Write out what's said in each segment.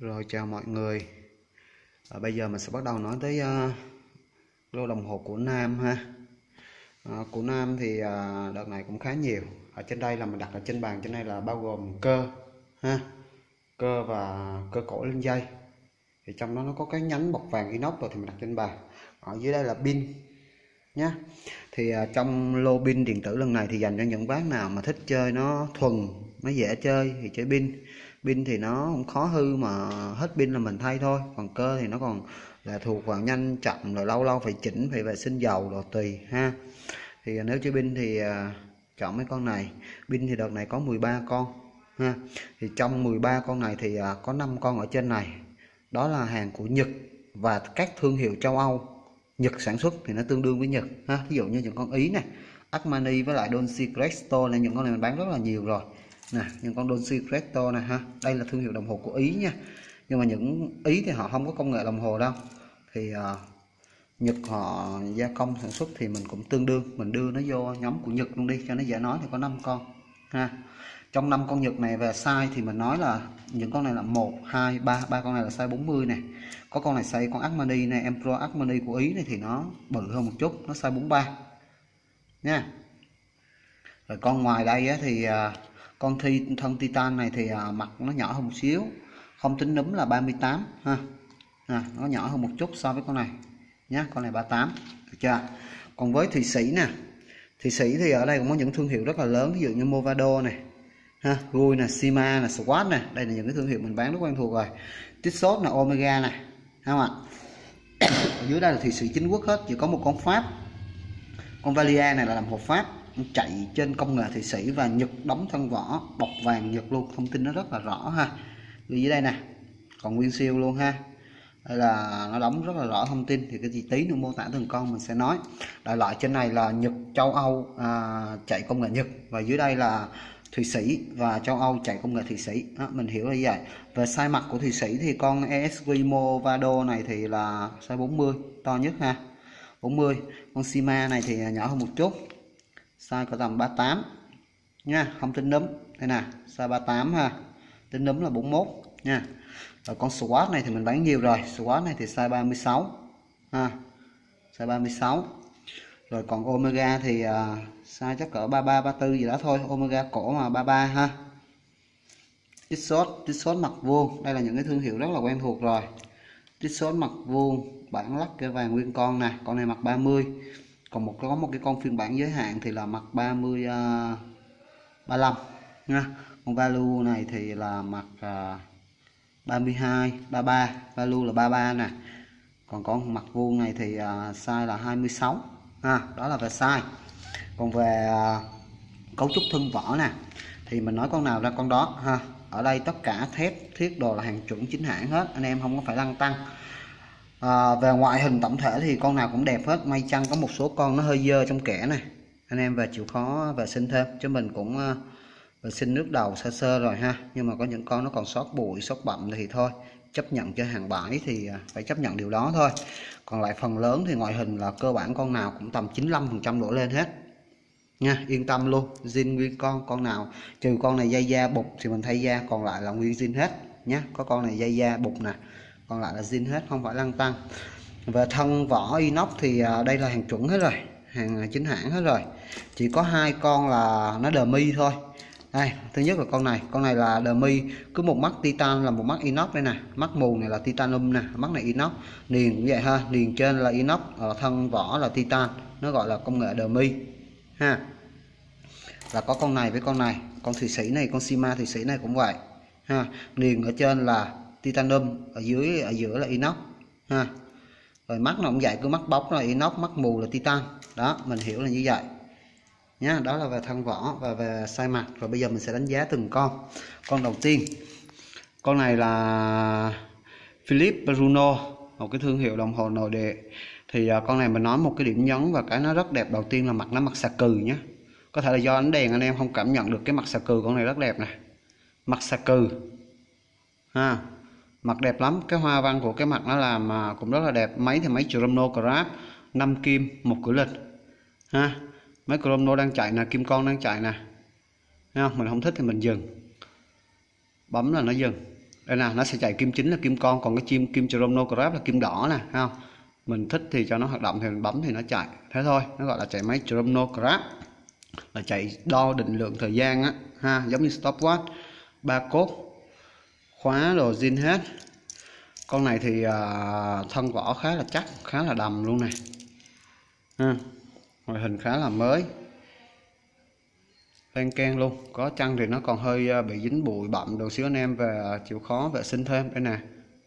Rồi chào mọi người. À, Bây giờ mình sẽ bắt đầu nói tới uh, lô đồng hồ của Nam ha. À, Của Nam thì uh, đợt này cũng khá nhiều. Ở trên đây là mình đặt ở trên bàn trên đây là bao gồm cơ ha. Cơ và cơ cổ lên dây. Thì trong đó nó có cái nhánh bọc vàng inox rồi thì mình đặt trên bàn. Ở dưới đây là pin nhé thì uh, trong lô pin điện tử lần này thì dành cho những bác nào mà thích chơi nó thuần nó dễ chơi thì chơi pin pin thì nó không khó hư mà hết pin là mình thay thôi. Còn cơ thì nó còn là thuộc vào nhanh, chậm, rồi lâu lâu phải chỉnh, phải vệ sinh dầu rồi tùy, ha. Thì nếu chơi pin thì à, chọn mấy con này. Pin thì đợt này có 13 con, ha. Thì trong 13 con này thì à, có 5 con ở trên này. Đó là hàng của Nhật và các thương hiệu châu Âu. Nhật sản xuất thì nó tương đương với Nhật, ha. Ví dụ như những con Ý này, Armani với lại Dolce Cresto là những con này mình bán rất là nhiều rồi nè những con Dolce Cresto này ha. Đây là thương hiệu đồng hồ của Ý nha. Nhưng mà những Ý thì họ không có công nghệ đồng hồ đâu. Thì uh, Nhật họ gia công sản xuất thì mình cũng tương đương. Mình đưa nó vô nhóm của Nhật luôn đi cho nó dễ nói thì có 5 con ha. Trong năm con Nhật này về size thì mình nói là những con này là 1, 2, 3 ba con này là size 40 này có con này size con Armani này Pro Armani của Ý này thì nó bự hơn một chút nó size 43 nha. Rồi con ngoài đây á, thì uh, con thi thân titan này thì à, mặt nó nhỏ hơn một xíu không tính núm là 38 ha. À, nó nhỏ hơn một chút so với con này nhá con này 38 được chưa? Còn với thụy sĩ nè thụy sĩ thì ở đây cũng có những thương hiệu rất là lớn ví dụ như Movado này ha Gui nè Sima nè Swatch nè đây là những cái thương hiệu mình bán rất quen thuộc rồi. Tissot là Omega nè ha không ạ ở dưới đây là thụy sĩ chính quốc hết chỉ có một con Pháp con Valia này là làm hộp Pháp chạy trên công nghệ thụy sĩ và nhật đóng thân vỏ bọc vàng nhật luôn. Thông tin nó rất là rõ ha. Dưới đây nè. Còn nguyên siêu luôn ha. Đây là nó đóng rất là rõ thông tin. Thì cái gì tí nữa mô tả từng con mình sẽ nói. Đại loại trên này là nhật châu âu à, chạy công nghệ nhật. Và dưới đây là thụy sĩ và châu âu chạy công nghệ thụy sĩ. Đó, mình hiểu là như vậy. Về size mặt của thụy sĩ thì con esq movado này thì là size 40 to nhất ha. 40 con sima này thì nhỏ hơn một chút size có tầm 38 nha không tính nấm đây nè size 38 ha? Tính nấm là 41 nha. Rồi con swat này thì mình bán nhiều rồi. Swat này thì size 36 ha. Size 36 rồi còn omega thì uh, size chắc cỡ 33 34 gì đó thôi. Omega cổ mà 33 ha. Tissot, Tissot mặt vuông. Đây là những cái thương hiệu rất là quen thuộc rồi. Tissot mặt vuông bản lắc cái vàng nguyên con nè. Con này mặt 30 còn một có một cái con phiên bản giới hạn thì là mặt 30 uh, 35 nha. Con value này thì là mặt uh, 32 33 value là 33 nè. Còn con mặt vuông này thì uh, size là 26 ha đó là về size. Còn về uh, cấu trúc thân vỏ nè thì mình nói con nào ra con đó ha. Ở đây tất cả thép thiết đồ là hàng chuẩn chính hãng hết anh em không có phải lăng tăng à, về ngoại hình tổng thể thì con nào cũng đẹp hết. May chăng có một số con nó hơi dơ trong kẻ này. Anh em về chịu khó vệ sinh thêm. Chứ mình cũng uh, vệ sinh nước đầu sơ sơ rồi ha. Nhưng mà có những con nó còn sót bụi sót bặm thì thôi. Chấp nhận cho hàng bãi thì à, phải chấp nhận điều đó thôi. Còn lại phần lớn thì ngoại hình là cơ bản con nào cũng tầm 95 phần trăm đổ lên hết. Nha yên tâm luôn. Zin nguyên con con nào trừ con này dây da bục thì mình thay da còn lại là nguyên zin hết. Nhé có con này dây da bục nè còn lại là zin hết, không phải lăng tăng. Về thân vỏ inox thì à, đây là hàng chuẩn hết rồi, hàng à, chính hãng hết rồi. Chỉ có hai con là nó đờ mi thôi. Đây, thứ nhất là con này con này là đờ mi, cứ một mắt titan là một mắt inox đây nè, mắt mù này là titanum nè, mắt này inox. Liền cũng vậy ha, liền trên là inox ở thân vỏ là titan, nó gọi là công nghệ đờ mi, ha. Là có con này với con này, con thụy sĩ này, con sima thụy sĩ này cũng vậy, ha. Liền ở trên là Titanium ở dưới ở giữa là inox ha. Rồi mắt nó cũng vậy cứ mắt bóng là inox mắt mù là titan. Đó mình hiểu là như vậy. Nhá đó là về thân vỏ và về sai mặt rồi bây giờ mình sẽ đánh giá từng con. Con đầu tiên con này là Philip Bruno một cái thương hiệu đồng hồ nội địa. Thì uh, con này mình nói một cái điểm nhấn và cái nó rất đẹp. Đầu tiên là mặt nó mặt xà cừ nhé có thể là do ánh đèn anh em không cảm nhận được cái mặt xà cừ con này rất đẹp này mặt xà cừ ha mặt đẹp lắm. Cái hoa văn của cái mặt nó làm mà cũng rất là đẹp. Máy thì máy crab 5 kim, một cửa lịch ha? Mấy chrono đang chạy nè, kim con đang chạy nè. Không? Mình không thích thì mình dừng. Bấm là nó dừng. Đây nè, nó sẽ chạy kim chính là kim con, còn cái chim, kim chronograph là kim đỏ nè không? Mình thích thì cho nó hoạt động thì mình bấm thì nó chạy. Thế thôi, nó gọi là chạy máy chronograph là chạy đo định lượng thời gian á, ha? Giống như stopwatch, ba cốt khóa đồ zin hết. Con này thì à, thân vỏ khá là chắc khá là đầm luôn này. Ha ngoại hình khá là mới. Len ken luôn. Có chăng thì nó còn hơi à, bị dính bụi bặm đồ xíu anh em về à, chịu khó vệ sinh thêm. Đây nè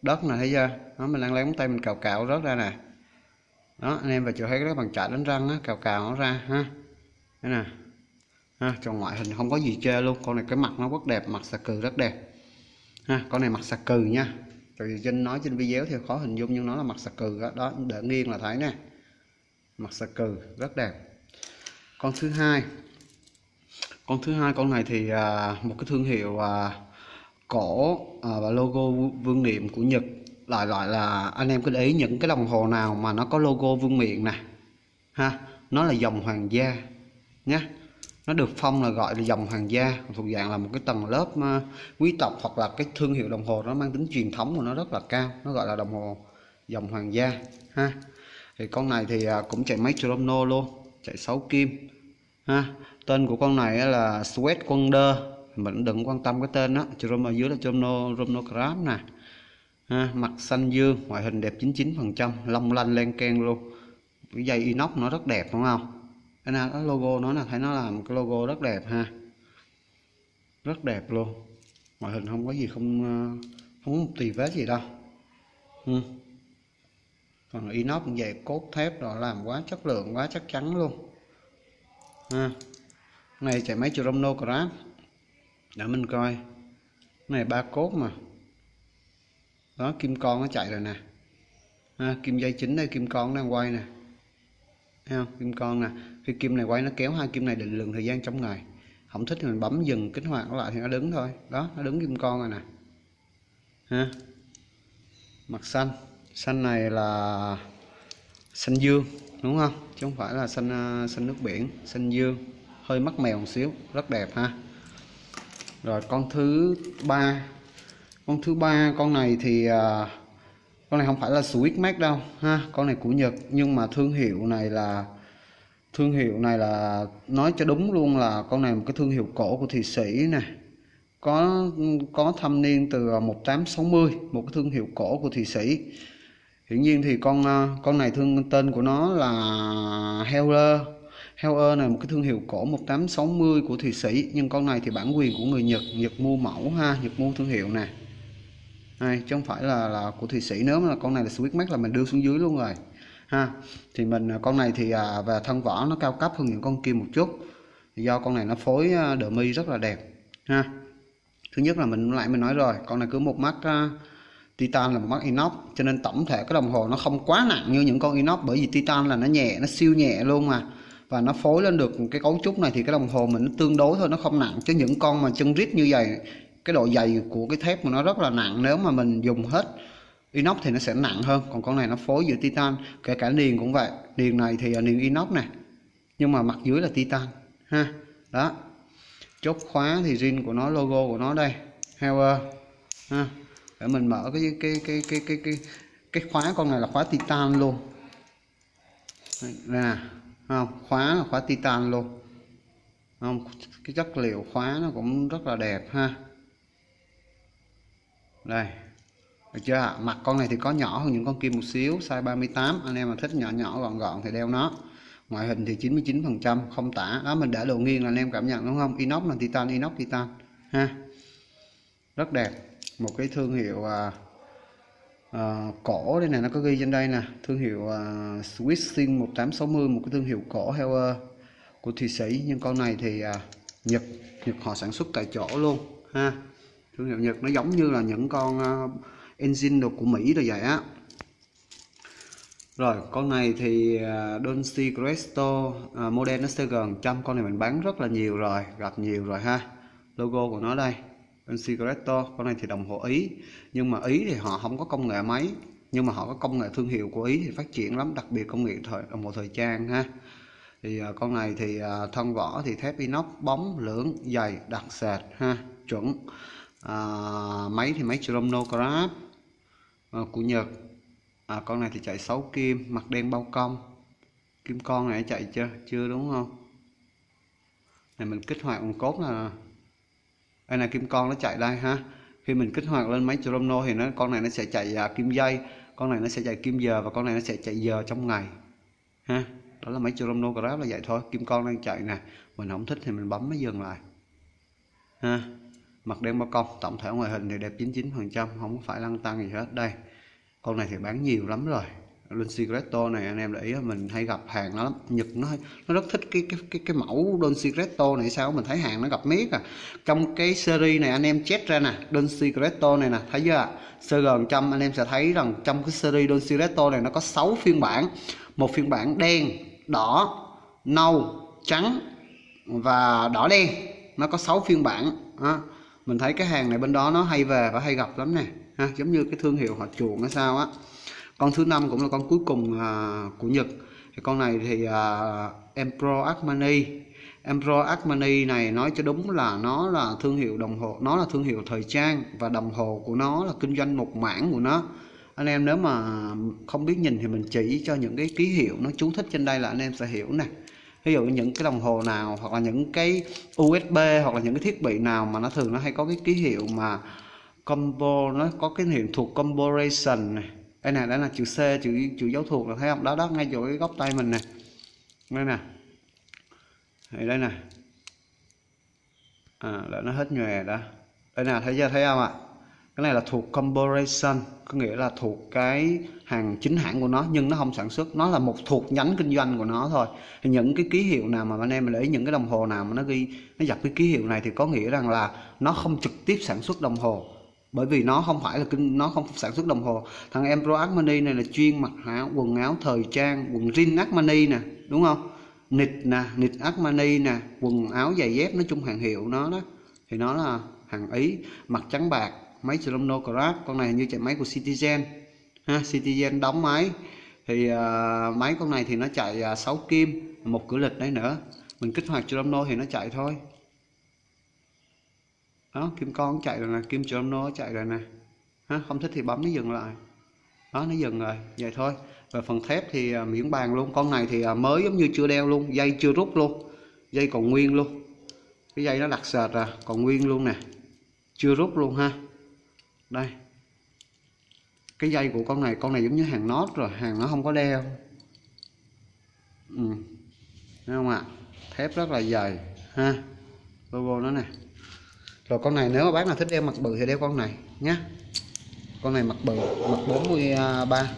đất nè thấy chưa? Nó mình đang lấy móng tay mình cào cào rớt ra nè. Đó anh em về chịu thấy cái bằng chải đánh răng á cào cào nó ra ha. Đây nè. Ha trong ngoại hình không có gì chê luôn. Con này cái mặt nó rất đẹp mặt xà cừ rất đẹp ha. Con này mặt sạc cừ nha. Tại vì trên nói trên video thì khó hình dung nhưng nó là mặt sạc cừ đó, đó để nghiêng là thấy nè. Mặt sạc cừ rất đẹp. Con thứ hai. Con thứ hai con này thì à, một cái thương hiệu à, cổ à, và logo vương niệm của Nhật. Lại loại là anh em cứ để ý những cái đồng hồ nào mà nó có logo vương miện nè. Ha nó là dòng hoàng gia nhé nó được phong là gọi là dòng hoàng gia thuộc dạng là một cái tầng lớp ờ, quý tộc hoặc là cái thương hiệu đồng hồ nó mang tính truyền thống của nó rất là cao. Nó gọi là đồng hồ dòng hoàng gia ha. Thì con này thì ờ, cũng chạy máy chrono luôn chạy 6 kim ha. Tên của con này là Sweat Wonder. Mình đừng quan tâm cái tên đó chrono dưới là chrono chronograph nè ha, mặt xanh dương ngoại hình đẹp 99 phần trăm long lanh len keng luôn. Cái dây inox nó rất đẹp đúng không? Cái nào đó logo nó là thấy nó làm cái logo rất đẹp ha. Rất đẹp luôn. Ngoại hình không có gì không ờ, không tùy vết gì đâu. Ừ. còn inox cũng vậy cốt thép rồi làm quá chất lượng quá chắc chắn luôn. Ha. Này chạy máy chronograph để mình coi. Này ba cốt mà. Đó kim con nó chạy rồi nè. Ha, kim dây chính đây kim con đang quay nè. Thấy không? Kim con nè khi kim này quay, nó kéo hai kim này định lượng thời gian trong ngày. Không thích thì mình bấm dừng kích hoạt lại thì nó đứng thôi. Đó, nó đứng kim con rồi nè. Ha? Mặt xanh. Xanh này là xanh dương, đúng không? Chứ không phải là xanh à, xanh nước biển, xanh dương. Hơi mắc mèo một xíu, rất đẹp ha. Rồi con thứ ba. Con thứ ba, con này thì à, con này không phải là Swiss Max đâu ha. Con này của Nhật, nhưng mà thương hiệu này là thương hiệu này là nói cho đúng luôn là con này một cái thương hiệu cổ của Thụy Sĩ nè. Có có thâm niên từ à, 1860 một cái thương hiệu cổ của Thụy Sĩ. Hiển nhiên thì con à, con này thương tên của nó là Heller. Heller này một cái thương hiệu cổ 1860 của Thụy Sĩ nhưng con này thì bản quyền của người Nhật Nhật mua mẫu ha Nhật mua thương hiệu nè. Này, chứ không phải là là của Thụy Sĩ nếu mà con này là Swiss Max là mình đưa xuống dưới luôn rồi ha. Thì mình à, con này thì à, về thân vỏ nó cao cấp hơn những con kia một chút. Do con này nó phối à, đờ mi rất là đẹp ha. Thứ nhất là mình lại mình nói rồi con này cứ một mắt uh, titan là một mắt inox cho nên tổng thể cái đồng hồ nó không quá nặng như những con inox bởi vì titan là nó nhẹ nó siêu nhẹ luôn mà. Và nó phối lên được cái cấu trúc này thì cái đồng hồ mình nó tương đối thôi nó không nặng. Chứ những con mà chân rít như vậy cái độ dày của cái thép mà nó rất là nặng nếu mà mình dùng hết inox thì nó sẽ nặng hơn, còn con này nó phối giữa titan, kể cả niền cũng vậy. Niền này thì là niền inox này nhưng mà mặt dưới là titan, ha. Đó. Chốt khóa thì zin của nó, logo của nó đây Heuer ha. Để mình mở cái cái cái cái cái cái cái khóa con này là khóa titan luôn. Đây nè, không, khóa là khóa titan luôn. Không, cái chất liệu khóa nó cũng rất là đẹp, ha. Đây được chưa? Mặt con này thì có nhỏ hơn những con kim một xíu size 38 anh em mà thích nhỏ nhỏ gọn gọn thì đeo nó. Ngoại hình thì 99 phần trăm không tả. Đó mình để đồ nghiêng là anh em cảm nhận đúng không? Inox là titan inox titan ha? Rất đẹp. Một cái thương hiệu à, à, cổ đây này nó có ghi trên đây nè. Thương hiệu à, Swissing 1860 một cái thương hiệu cổ Heller à, của Thụy Sĩ. Nhưng con này thì à, Nhật Nhật họ sản xuất tại chỗ luôn ha? Thương hiệu Nhật nó giống như là những con uh, engine đồ của Mỹ rồi vậy á. Rồi con này thì uh, Dolce Cresto uh, à, model nó sẽ gần trăm con này mình bán rất là nhiều rồi gặp nhiều rồi ha. Logo của nó đây Dolce Cresto con này thì đồng hồ Ý nhưng mà Ý thì họ không có công nghệ máy nhưng mà họ có công nghệ thương hiệu của Ý thì phát triển lắm đặc biệt công nghệ thời đồng hồ thời trang ha. Thì uh, con này thì uh, thân vỏ thì thép inox bóng lưỡng dày đặc sệt ha chuẩn à, máy thì máy Chromonograph à, ờ, của Nhật. À, con này thì chạy 6 kim mặt đen bao công. Kim con này chạy chưa chưa đúng không? Này mình kích hoạt nguồn cốt là đây là kim con nó chạy đây ha. Khi mình kích hoạt lên máy Chrono thì nó con này nó sẽ chạy à, kim dây con này nó sẽ chạy kim giờ và con này nó sẽ chạy giờ trong ngày. Ha? Đó là máy Chrono Grab là vậy thôi. Kim con đang chạy nè. Mình không thích thì mình bấm nó dừng lại. Ha? Mặt đen bao công, tổng thể ngoại hình thì đẹp 99 phần trăm, không phải lăn tăng gì hết. Đây, con này thì bán nhiều lắm rồi. Don Secreto này, anh em để ý mình hay gặp hàng nó lắm. Nhật nó nó rất thích cái cái cái cái mẫu Don Secreto này. Sao mình thấy hàng nó gặp miết à. Trong cái series này anh em chết ra nè Don Secreto này nè, thấy chưa? Ạ sơ gần trăm, anh em sẽ thấy rằng trong cái series Don Secreto này nó có 6 phiên bản. Một phiên bản đen, đỏ, nâu, trắng và đỏ đen. Nó có 6 phiên bản đó mình thấy cái hàng này bên đó nó hay về và hay gặp lắm nè. Ha giống như cái thương hiệu họ chuộng hay sao á. Con thứ năm cũng là con cuối cùng à, của Nhật. Thì con này thì à, Empro Armani Empro Armani này nói cho đúng là nó là thương hiệu đồng hồ nó là thương hiệu thời trang và đồng hồ của nó là kinh doanh một mảng của nó. Anh em nếu mà không biết nhìn thì mình chỉ cho những cái ký hiệu nó chú thích trên đây là anh em sẽ hiểu nè ví dụ những cái đồng hồ nào, hoặc là những cái USB hoặc là những cái thiết bị nào mà nó thường nó hay có cái ký hiệu mà combo, nó có cái hiệu thuộc comboration này. Đây này đây là chữ C, chữ chữ dấu thuộc là thấy không? Đó đó, ngay chỗ cái góc tay mình này đây nè. Thì đây nè. À là nó hết nhòe đó. Đây nè, thấy chưa? Thấy không ạ? Cái này là thuộc corporation có nghĩa là thuộc cái hàng chính hãng của nó, nhưng nó không sản xuất. Nó là một thuộc nhánh kinh doanh của nó thôi. Thì những cái ký hiệu nào mà anh em để những cái đồng hồ nào mà nó ghi, nó dập cái ký hiệu này thì có nghĩa rằng là nó không trực tiếp sản xuất đồng hồ. Bởi vì nó không phải là kinh, nó không sản xuất đồng hồ. Thằng em Pro Armani này là chuyên mặc áo, quần áo thời trang, quần jean Armani nè, đúng không? Nịt nè, nịt Armani nè, quần áo giày dép, nói chung hàng hiệu nó đó. Thì nó là hàng ý mặt trắng bạc máy Chrono Craft con này như chạy máy của Citizen. Ha Citizen đóng máy. Thì uh, máy con này thì nó chạy à, uh, 6 kim một cửa lịch đấy nữa. Mình kích hoạt Chrono thì nó chạy thôi. Đó kim con chạy rồi nè kim Chrono chạy rồi nè. Ha, không thích thì bấm nó dừng lại. Đó nó dừng rồi vậy thôi. Và phần thép thì uh, miễn bàn luôn. Con này thì uh, mới giống như chưa đeo luôn dây chưa rút luôn dây còn nguyên luôn. Cái dây nó đặc sệt à còn nguyên luôn nè. Chưa rút luôn ha đây. Cái dây của con này con này giống như hàng nốt rồi, hàng nó không có đeo. Ừ. thấy không ạ? Thép rất là dày, ha. Logo nó nè. Rồi con này nếu mà bác nào thích đeo mặt bự thì đeo con này nhé con này mặt bự, mặt 43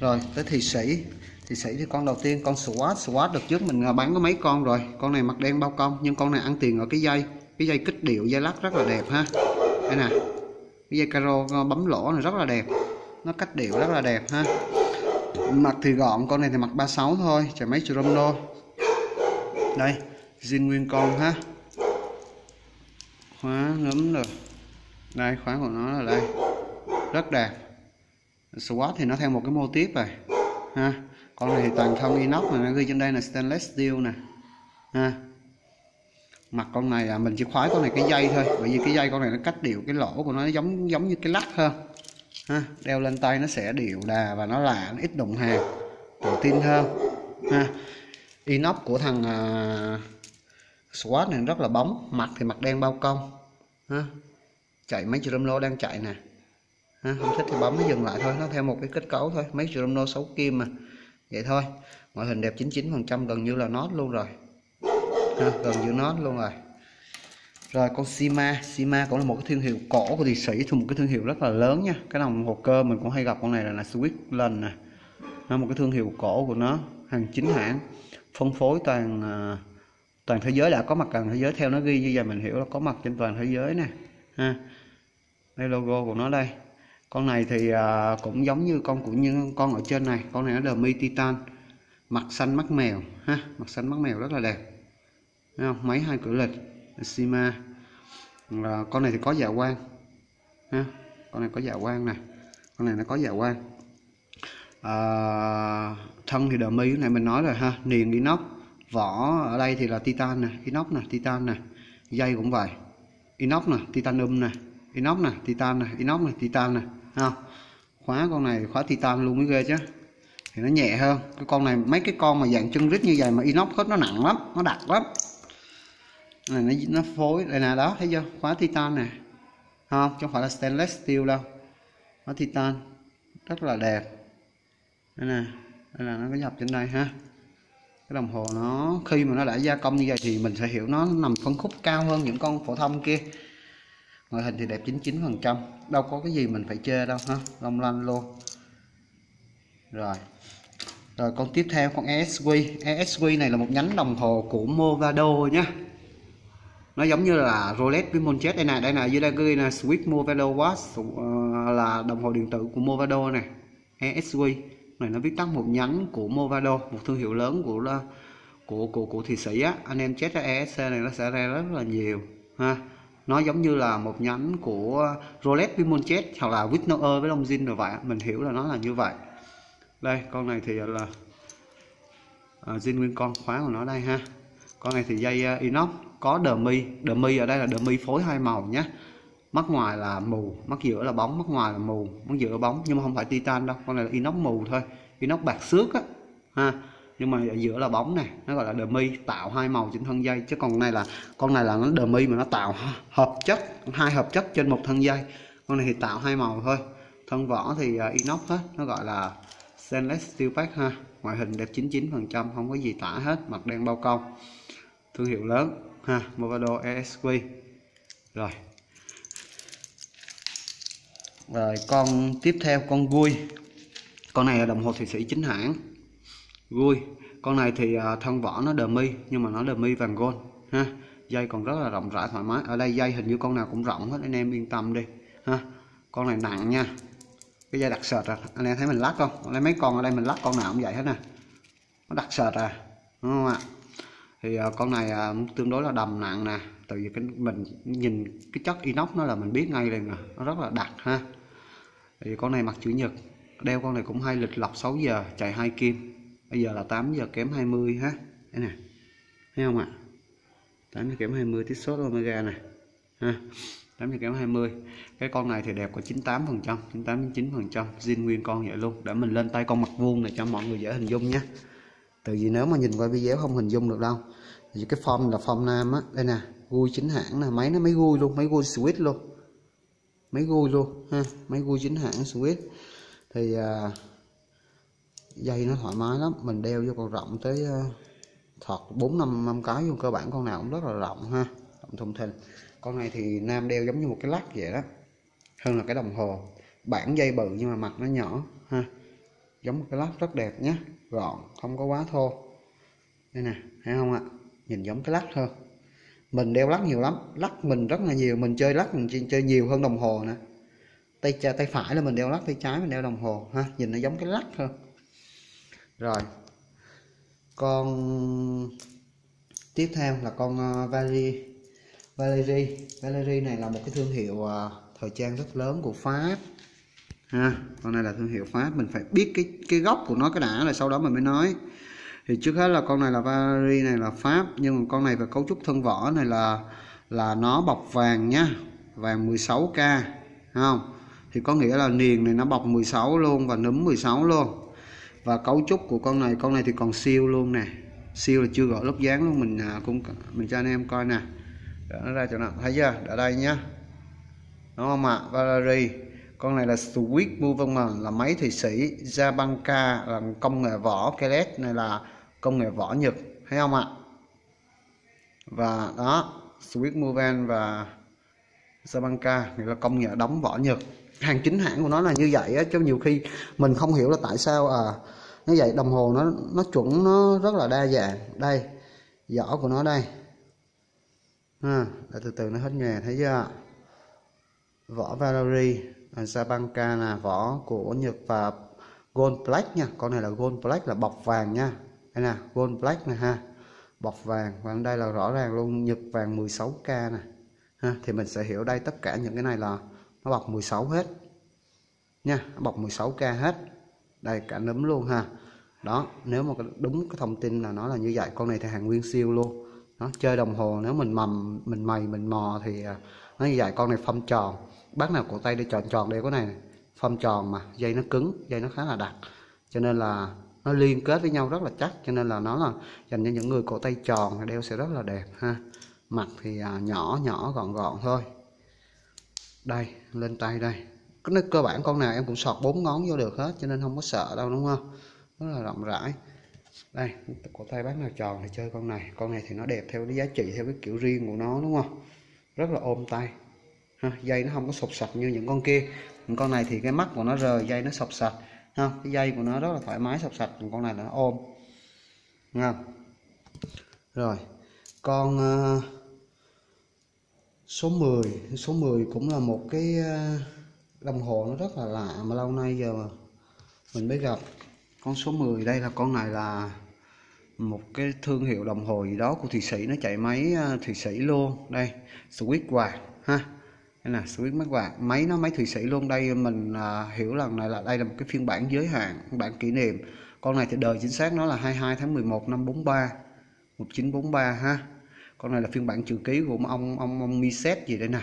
rồi, tới thị sĩ. Thị sĩ thì con đầu tiên, con swat. Swat được trước mình à, bán có mấy con rồi. Con này mặt đen bao công, nhưng con này ăn tiền ở cái dây. Cái dây kích điệu, dây lắc rất là đẹp, ha. Đây nè bây giờ caro ờ, bấm lỗ này rất là đẹp. Nó cách điệu rất là đẹp ha. Mặt thì gọn con này thì mặt 36 thôi chả mấy Chrono đây zin nguyên con ha. Khóa ngấm rồi đây khóa của nó là đây. Rất đẹp. Swatch thì nó theo một cái mô tiếp rồi, ha. Con này thì toàn thân inox mà nó ghi trên đây là stainless steel nè ha mặt con này là mình chỉ khoái con này cái dây thôi bởi vì cái dây con này nó cách điệu cái lỗ của nó giống giống như cái lắc hơn. Ha đeo lên tay nó sẽ điệu đà và nó lạ, nó ít đụng hàng tự tin hơn. Ha inox của thằng uh, swatch này rất là bóng mặt thì mặt đen bao công. Ha chạy mấy chữ lô đang chạy nè. Ha, không thích thì bấm nó dừng lại thôi nó theo một cái kết cấu thôi mấy chữ lô xấu kim mà. Vậy thôi ngoại hình đẹp 99 phần trăm gần như là nốt luôn rồi ha, gần như nốt luôn rồi. Rồi con Sima Sima cũng là một cái thương hiệu cổ của thị sĩ thuộc một cái thương hiệu rất là lớn nha. Cái đồng hồ cơ mình cũng hay gặp con này là, là Switzerland nè. Nó một cái thương hiệu cổ của nó hàng chính hãng phân phối toàn à, toàn thế giới. Đã có mặt toàn thế giới theo nó ghi như vậy mình hiểu là có mặt trên toàn thế giới nè. Ha đây logo của nó đây. Con này thì uh, cũng giống như con của những con ở trên này. Con này nó là mi titan mặt xanh mắt mèo. Ha mặt xanh mắt mèo rất là đẹp. Thấy không? Máy hai cửa lịch Sima. À, con này thì có dạ quang ha con này có dạ quang nè. Con này nó có dạ quang à, ờ, thân thì đờ mi này mình nói rồi ha. Niền inox vỏ ở đây thì là titan nè inox nè titan nè. Dây cũng vậy. Inox nè titanium nè. Inox nè titan nè. Inox nè titan nè. Ha khóa con này khóa titan luôn mới ghê chứ. Thì nó nhẹ hơn. Cái con này mấy cái con mà dạng chân rít như vậy mà inox hết nó nặng lắm nó đặc lắm này nó nó phối đây là đó, thấy chưa? Khóa titan nè. Không? Chứ không phải là stainless steel đâu. Khóa titan. Rất là đẹp. Đây nè. Đây là nó có dập trên đây ha. Cái đồng hồ nó, khi mà nó đã gia công như vậy thì mình sẽ hiểu nó nằm phân khúc cao hơn những con phổ thông kia. Ngoại hình thì đẹp 99 phần trăm. Đâu có cái gì mình phải chê đâu ha. Long lanh luôn. Rồi. Rồi con tiếp theo, con ESQ ESQ này là một nhánh đồng hồ của Movado nhé nó giống như là Rolex với Monchet. Đây này đây này dưới đây ghi là Swiss Movado Watch uh, là đồng hồ điện tử của Movado này ESQ này nó viết tắt một nhánh của Movado một thương hiệu lớn của của của của thị sĩ á. Anh em chết ra ESC này nó sẽ ra rất là nhiều ha. Nó giống như là một nhánh của Rolex với Monchet hoặc là Wittnoer với Longines rồi vậy mình hiểu là nó là như vậy. Đây con này thì là à, zin nguyên con khóa của nó đây ha. Con này thì dây uh, inox có đờ mi đờ mi ở đây là đờ mi phối hai màu nhé. Mắt ngoài là mù, mắt giữa là bóng, mắt ngoài là mù, mắt giữa là bóng. Nhưng mà không phải titan đâu, con này là inox mù thôi. Inox bạc xước á, ha. Nhưng mà ở giữa là bóng này nó gọi là đờ mi tạo hai màu trên thân dây. Chứ còn này là, con này là nó đờ mi mà nó tạo hợp chất, hai hợp chất trên một thân dây. Con này thì tạo hai màu thôi. Thân vỏ thì à, inox hết, nó gọi là stainless steel pack ha. Ngoại hình đẹp 99 phần trăm, không có gì tả hết, mặt đen bao công thương hiệu lớn, ha, Movado ESQ rồi. Rồi, con tiếp theo, con vui con này là đồng hồ thụy sĩ chính hãng. Vui con này thì à, thân vỏ nó đờ mi, nhưng mà nó đờ mi vàng gold, ha. Dây còn rất là rộng rãi, thoải mái. Ở đây dây hình như con nào cũng rộng hết, anh em yên tâm đi, ha. Con này nặng nha. Cái dây đặc sệt à anh em thấy mình lắc không? Lấy mấy con ở đây mình lắc con nào cũng vậy hết nè. Nó đặc sệt à đúng không ạ? Thì ờ, con này ờ, tương đối là đầm nặng nè, tại vì cái mình nhìn cái chất inox nó là mình biết ngay liền nè, nó rất là đặc ha. Thì con này mặc chữ nhật, đeo con này cũng hay lịch lọc 6 giờ, chạy hai kim. Bây giờ là 8 giờ kém 20 ha thế nè, thấy không ạ? À? 8 giờ kém 20 tiết số omega này ha 8 giờ kém 20 cái con này thì đẹp có 98 phần trăm 98 9 phần trăm, zin nguyên con vậy luôn, để mình lên tay con mặt vuông này cho mọi người dễ hình dung nhé từ vì nếu mà nhìn qua video không hình dung được đâu. Thì cái form là form nam á. Đây nè gui chính hãng nè. Máy nó máy gui luôn máy gui switch luôn. Máy gui luôn ha máy gui chính hãng switch thì à, dây nó thoải mái lắm. Mình đeo vô còn rộng tới à, thọt bốn năm năm cái vô cơ bản con nào cũng rất là rộng ha rộng thông thình. Con này thì nam đeo giống như một cái lắc vậy đó hơn là cái đồng hồ. Bản dây bự nhưng mà mặt nó nhỏ ha giống một cái lắc rất đẹp nhé gọn, không có quá thô. Đây nè, thấy không ạ? Nhìn giống cái lắc hơn mình đeo lắc nhiều lắm. Lắc mình rất là nhiều. Mình chơi lắc, mình chơi nhiều hơn đồng hồ nè. tay tay phải là mình đeo lắc, tay trái mình đeo đồng hồ. Ha, nhìn nó giống cái lắc hơn rồi. Con tiếp theo là con ờ, Valerie. Valerie. Valerie này là một cái thương hiệu ờ, thời trang rất lớn của Pháp ha, con này là thương hiệu Pháp, mình phải biết cái cái gốc của nó, cái đã là sau đó mình mới nói. Thì trước hết là con này là Valerie này là Pháp, nhưng mà con này về cấu trúc thân vỏ, này là là nó bọc vàng nhá vàng 16k không? Thì có nghĩa là niền này nó bọc 16 luôn và núm 16 luôn. Và cấu trúc của con này con này thì còn siêu luôn nè. Siêu là chưa gọi lớp dáng luôn, mình à, cũng, mình cho anh em coi nè. Để nó ra chỗ nào, thấy chưa? Ở đây nhá. Đúng không ạ? Valerie con này là Swiss Movement, là máy thụy sĩ Jabanka là công nghệ vỏ Kelet này là công nghệ vỏ Nhật, thấy không ạ? Và đó, Swiss Movement và Jabanka nghĩa là công nghệ đóng vỏ Nhật. Hàng chính hãng của nó là như vậy á, chứ nhiều khi mình không hiểu là tại sao à như vậy, đồng hồ nó nó chuẩn, nó rất là đa dạng. Đây, vỏ của nó đây. Ha, để từ từ nó hết nghề thấy chưa vỏ Valerie. Sabanka là vỏ của Nhật và Gold Black nha. Con này là Gold Black là bọc vàng nha. Đây nè Gold Black nè ha. Bọc vàng, và đây là rõ ràng luôn, Nhật vàng 16k nè. Ha, thì mình sẽ hiểu đây tất cả những cái này là nó bọc 16 hết. Nha bọc 16k hết. Đây, cả nấm luôn ha. Đó, nếu mà đúng cái thông tin là nó là như vậy. Con này thì hàng nguyên siêu luôn. Nó chơi đồng hồ, nếu mình mầm, mình mày, mình mò thì à, nó như vậy. Con này phong tròn bác nào cổ tay để tròn tròn đeo cái này, này. Phong tròn mà dây nó cứng dây nó khá là đặc. Cho nên là nó liên kết với nhau rất là chắc. Cho nên là nó là dành cho những người cổ tay tròn đeo sẽ rất là đẹp ha. Mặt thì à, nhỏ nhỏ gọn gọn thôi. Đây lên tay đây. Cái cơ bản con nào em cũng sọt bốn ngón vô được hết cho nên không có sợ đâu đúng không? Rất là rộng rãi. Đây cổ tay bác nào tròn thì chơi con này. Con này thì nó đẹp theo cái giá trị theo cái kiểu riêng của nó đúng không? Rất là ôm tay ha, dây nó không có sụp sạch như những con kia. Những con này thì cái mắt của nó rời dây nó sụp sạch. Ha, cái dây của nó rất là thoải mái sụp sạch còn con này là nó ôm. Nghe rồi con uh, số 10 số 10 cũng là một cái uh, đồng hồ nó rất là lạ mà lâu nay giờ mà mình mới gặp. Con số 10 đây là con này là một cái thương hiệu đồng hồ gì đó của thụy sĩ. Nó chạy máy ờ, thụy sĩ luôn. Đây switch quạt ha đây nè switch mắt quạt máy nó máy thụy sĩ luôn. Đây mình à, hiểu lần này là đây là một cái phiên bản giới hạn bản kỷ niệm. Con này thì đời chính xác nó là 22 tháng 11 năm 43 1943 ha. Con này là phiên bản chữ ký của ông ông ông Miset gì đây nè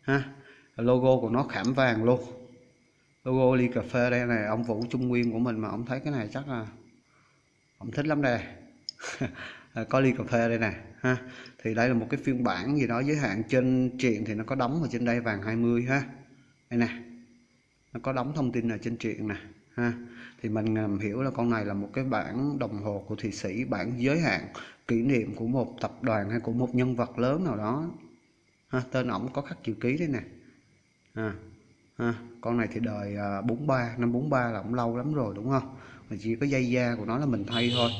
ha. Logo của nó khảm vàng luôn. Logo ly cà phê đây này ông Vũ Trung Nguyên của mình mà ông thấy cái này chắc là ông thích lắm đây. À, có ly cà phê đây nè ha. Thì đây là một cái phiên bản gì đó giới hạn trên truyện thì nó có đóng ở trên đây vàng 20 ha. Đây nè nó có đóng thông tin ở trên truyện nè ha. Thì à, mình hiểu là con này là một cái bản đồng hồ của thụy sĩ bản giới hạn kỷ niệm của một tập đoàn hay của một nhân vật lớn nào đó. Ha, tên ổng có khắc chữ ký đây nè. Ha, ha. con này thì đời à, 43 năm 43 là cũng lâu lắm rồi đúng không? Mà chỉ có dây da của nó là mình thay thôi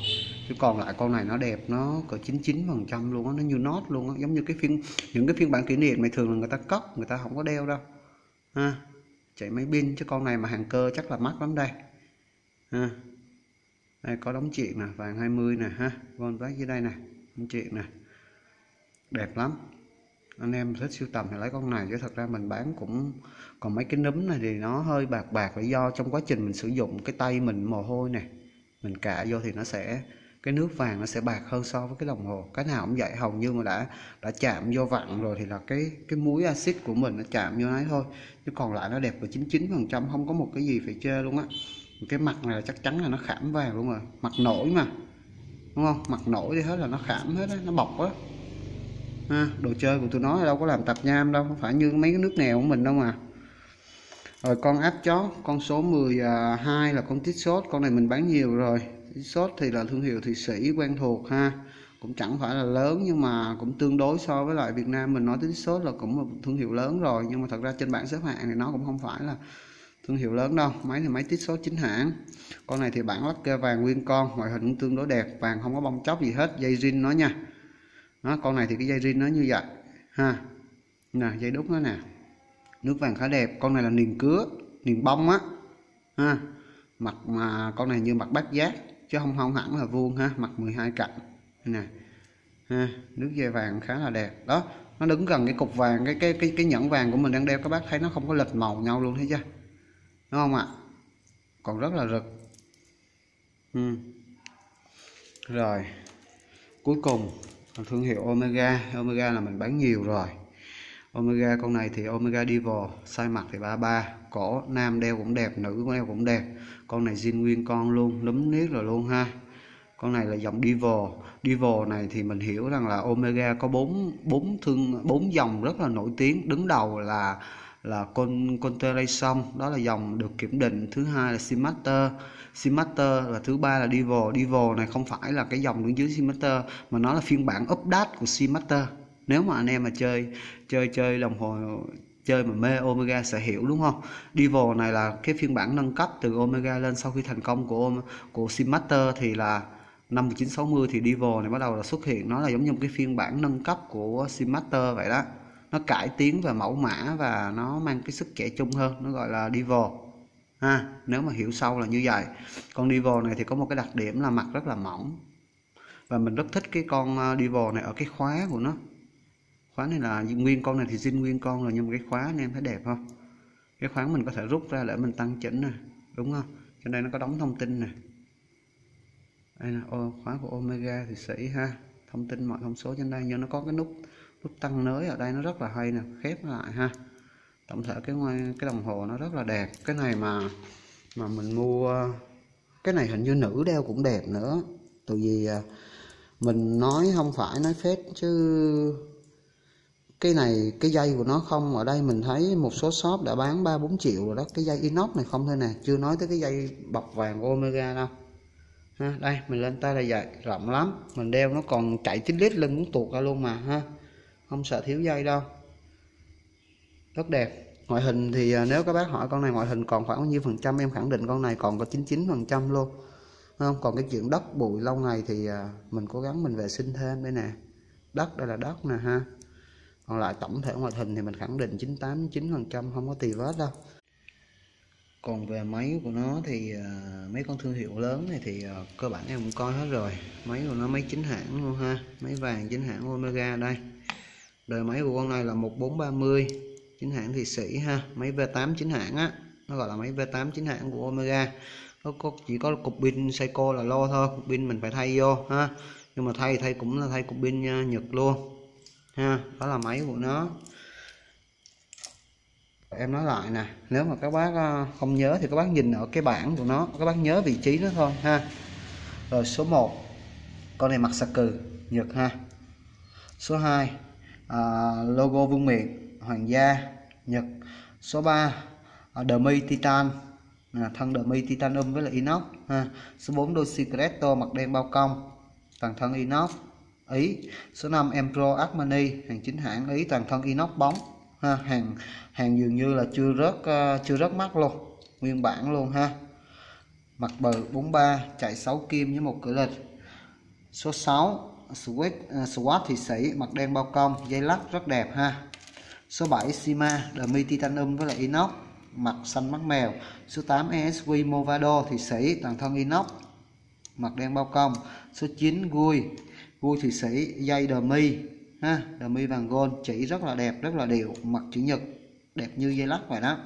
chứ còn lại con này nó đẹp, nó có 99 phần trăm luôn á, nó như nốt luôn á. Giống như cái phiên, những cái phiên bản kỷ niệm này thường là người ta cất người ta không có đeo đâu. Ha, chạy máy pin, chứ con này mà hàng cơ chắc là mắc lắm đây. Ha, đây có đóng chuyện nè, vàng 20 nè, ha con vác dưới đây nè, đóng chuyện nè. Đẹp lắm. Anh em thích siêu tầm thì lấy con này chứ thật ra mình bán cũng, còn mấy cái núm này thì nó hơi bạc bạc, là do trong quá trình mình sử dụng cái tay mình mồ hôi này mình cạ vô thì nó sẽ cái nước vàng nó sẽ bạc hơn so với cái đồng hồ. Cái nào cũng vậy hầu như mà đã đã chạm vô vặn rồi thì là cái cái muối axit của mình nó chạm vô ấy thôi. Chứ còn lại nó đẹp của 99 phần trăm không có một cái gì phải chê luôn á. Cái mặt này là chắc chắn là nó khảm vàng luôn rồi. Mặt nổi mà đúng không? Mặt nổi đi hết là nó khảm hết á nó bọc á. Ha, đồ chơi của tụi nó đâu có làm tạp nham đâu không phải như mấy cái nước nghèo của mình đâu mà. Rồi con áp chó con số 12 à, là con tít sốt con này mình bán nhiều rồi tít sốt thì là thương hiệu thụy sĩ quen thuộc ha. Cũng chẳng phải là lớn nhưng mà cũng tương đối so với lại Việt Nam mình. Nói tính sốt là cũng một thương hiệu lớn rồi. Nhưng mà thật ra trên bảng xếp hạng thì nó cũng không phải là thương hiệu lớn đâu. Máy thì máy tít số chính hãng. Con này thì bản lắc kê vàng nguyên con. Ngoại hình cũng tương đối đẹp. Vàng không có bong chóc gì hết. Dây zin nó nha. Nó con này thì cái dây zin nó như vậy. Ha. Nè, dây đúc nó nè. Nước vàng khá đẹp. Con này là niềng cứa, niềng bông á. Ha. Mặt mà con này như mặt bát giác chứ không không hẳn là vuông ha, mặt 12 cạnh. Nè, ha, nước dây vàng khá là đẹp. Đó, nó đứng gần cái cục vàng, cái cái cái cái nhẫn vàng của mình đang đeo, các bác thấy nó không có lệch màu nhau luôn thấy chưa? Đúng không ạ? Còn rất là rực. Ừ. rồi, cuối cùng thương hiệu Omega. Omega là mình bán nhiều rồi. Omega, con này thì Omega Devil size mặt thì 33 cổ nam đeo cũng đẹp, nữ đeo cũng đẹp con này zin nguyên con luôn, lúm niết rồi luôn ha. Con này là dòng Devil Devil này thì mình hiểu rằng là Omega có bốn bốn thương, bốn dòng rất là nổi tiếng. Đứng đầu là là con Constellation đó là dòng được kiểm định. Thứ hai là Simaster Simaster và thứ ba là Devil Devil này không phải là cái dòng đứng dưới Simaster mà nó là phiên bản update của Simaster nếu mà anh em mà chơi chơi chơi đồng hồ chơi mà mê Omega sẽ hiểu đúng không? Devil này là cái phiên bản nâng cấp từ Omega lên sau khi thành công của của Simaster thì là năm 1960 thì Devil này bắt đầu là xuất hiện. Nó là giống như một cái phiên bản nâng cấp của Simaster vậy đó. Nó cải tiến về mẫu mã và nó mang cái sức trẻ trung hơn, nó gọi là Devil ha, nếu mà hiểu sâu là như vậy. Con Devil này thì có một cái đặc điểm là mặt rất là mỏng và mình rất thích cái con à, Devil này ở cái khóa của nó khóa này là nguyên con này thì zin nguyên con rồi nhưng mà cái khóa anh em thấy đẹp không? Cái khóa mình có thể rút ra để mình tăng chỉnh nè đúng không? Trên đây nó có đóng thông tin nè. Đây là ô, khóa của Omega thì sĩ ha. Thông tin mọi thông số trên đây nhưng nó có cái nút nút tăng nới ở đây nó rất là hay nè khép lại ha. Tổng thể cái cái đồng hồ nó rất là đẹp. Cái này mà mà mình mua cái này hình như nữ đeo cũng đẹp nữa. Tại vì à, mình nói không phải nói phết chứ cái này, cái dây của nó không, ở đây mình thấy một số shop đã bán ba, bốn triệu rồi đó. Cái dây inox này không thôi nè, chưa nói tới cái dây bọc vàng omega đâu. Ha, đây, mình lên tay là vậy rộng lắm. Mình đeo nó còn chạy chín lít lên muốn tuột ra luôn mà, ha. Không sợ thiếu dây đâu. Rất đẹp. Ngoại hình thì à, nếu các bác hỏi con này ngoại hình còn khoảng bao nhiêu phần trăm, em khẳng định con này còn có 99 phần trăm luôn. Không? Còn cái chuyện đất bụi lâu ngày thì à, mình cố gắng mình vệ sinh thêm đây nè. Đất đây là đất nè, ha còn lại tổng thể ngoại hình thì mình khẳng định 98 9 phần trăm không có tì vết đâu. Còn về máy của nó thì uh, mấy con thương hiệu lớn này thì uh, cơ bản em cũng coi hết rồi. Máy của nó máy chính hãng luôn ha máy vàng chính hãng Omega đây. Đời máy của con này là 1430 chính hãng thì sĩ ha máy V8 chính hãng á nó gọi là máy V8 chính hãng của Omega. Nó có chỉ có cục pin Seiko là lo thôi cục pin mình phải thay vô ha. Nhưng mà thay thay cũng là thay cục pin à, Nhật luôn ha đó là máy của nó. Em nói lại nè nếu mà các bác ờ, không nhớ thì các bác nhìn ở cái bảng của nó các bác nhớ vị trí nó thôi ha. Rồi số 1 con này mặt sạc cừ nhật ha. Số 2 à, ờ, logo vương miện hoàng gia nhật. Số 3 à, ờ, The Mi Titan à, thân The Mi Titanium với là inox ha. Số 4 đôi Secreto mặt đen bao công toàn thân inox. Ý. Số 5 Empro Armani hàng chính hãng Ý toàn thân inox bóng. Ha hàng hàng dường như là chưa rớt uh, chưa rớt mắt luôn nguyên bản luôn ha. Mặt bờ 43 chạy 6 kim với một cửa lịch. Số 6 Sweat, uh, Swat thị sĩ mặt đen bao công dây lắc rất đẹp ha. Số 7 Sima demi titanium với lại inox mặt xanh mắt mèo. Số 8 ESV Movado thị sĩ toàn thân inox mặt đen bao công. Số 9 Gui vua thị sĩ dây đờ mi ha đờ mi vàng gold chỉ rất là đẹp rất là đều mặt chữ nhật đẹp như dây lắc vậy đó.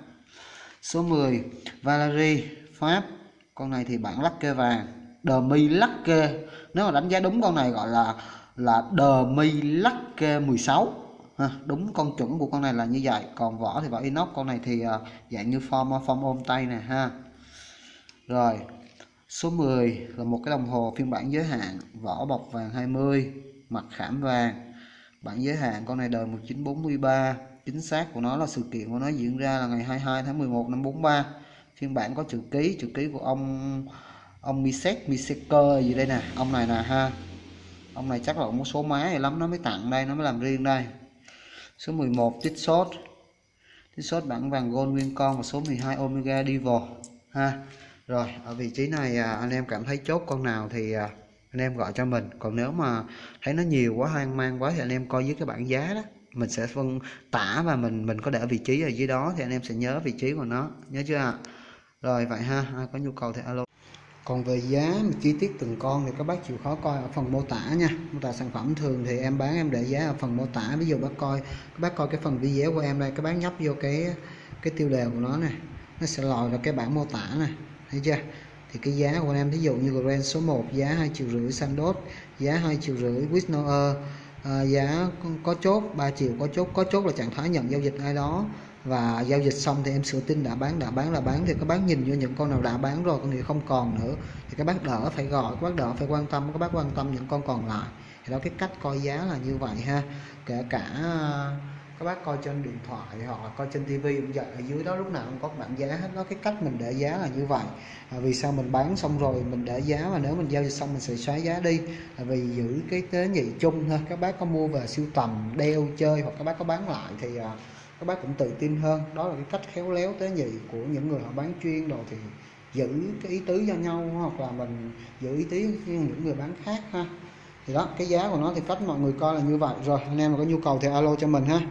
Số 10 Valerie Pháp. Con này thì bản lắc kê vàng đờ mi lắc kê. Nếu mà đánh giá đúng con này gọi là là đờ mi lắc kê 16 ha, đúng con chuẩn của con này là như vậy. Còn vỏ thì vỏ inox con này thì uh, dạng như form form ôm tay nè ha. Rồi số 10 là một cái đồng hồ phiên bản giới hạn, vỏ bọc vàng 20 mặt khảm vàng. Bản giới hạn con này đời 1943 chính xác của nó là sự kiện của nó diễn ra là ngày 22 tháng 11 năm 43 phiên bản có chữ ký chữ ký của ông ông Misek, Miseker gì đây nè, ông này nè ha. Ông này chắc là một số má hay lắm, nó mới tặng đây, nó mới làm riêng đây. Số 11 tích sốt tích sốt bản vàng gold nguyên con và số 12 Omega Devil ha rồi, ở vị trí này à, anh em cảm thấy chốt con nào thì à, anh em gọi cho mình. Còn nếu mà thấy nó nhiều quá, hoang mang quá thì anh em coi dưới cái bảng giá đó. Mình sẽ phân tả và mình mình có để vị trí ở dưới đó thì anh em sẽ nhớ vị trí của nó. Nhớ chưa ạ? Rồi, vậy ha, ai có nhu cầu thì alo. Còn về giá chi tiết từng con thì các bác chịu khó coi ở phần mô tả nha. Mô tả sản phẩm thường thì em bán em để giá ở phần mô tả. Ví dụ bác coi, các bác coi cái phần video của em đây, các bác nhấp vô cái cái tiêu đề của nó này nó sẽ lòi ra cái bảng mô tả này thấy chưa? Thì cái giá của anh em thí dụ như Grand số 1 giá hai triệu rưỡi Sandos giá hai triệu rưỡi Wisnoer à, ờ, giá có chốt 3 triệu có chốt có chốt là trạng thái nhận giao dịch ai đó. Và giao dịch xong thì em sửa tin đã bán đã bán là bán. Thì các bác nhìn vô những con nào đã bán rồi con gì không còn nữa. Thì các bác đỡ phải gọi các bác đỡ phải quan tâm các bác quan tâm những con còn lại. Thì đó cái cách coi giá là như vậy ha. Kể cả các bác coi trên điện thoại hoặc là coi trên tivi cũng vậy ở dưới đó lúc nào cũng có bảng giá hết. Đó cái cách mình để giá là như vậy. À, vì sao mình bán xong rồi mình để giá và nếu mình giao dịch xong mình sẽ xóa giá đi? Là vì giữ cái tế nhị chung thôi. Các bác có mua về siêu tầm đeo chơi hoặc các bác có bán lại thì à, các bác cũng tự tin hơn. Đó là cái cách khéo léo tế nhị của những người họ bán chuyên đồ thì giữ cái ý tứ cho nhau hoặc là mình giữ ý tứ như những người bán khác ha. Thì đó cái giá của nó thì cách mọi người coi là như vậy. Rồi anh em mà có nhu cầu thì alo cho mình ha.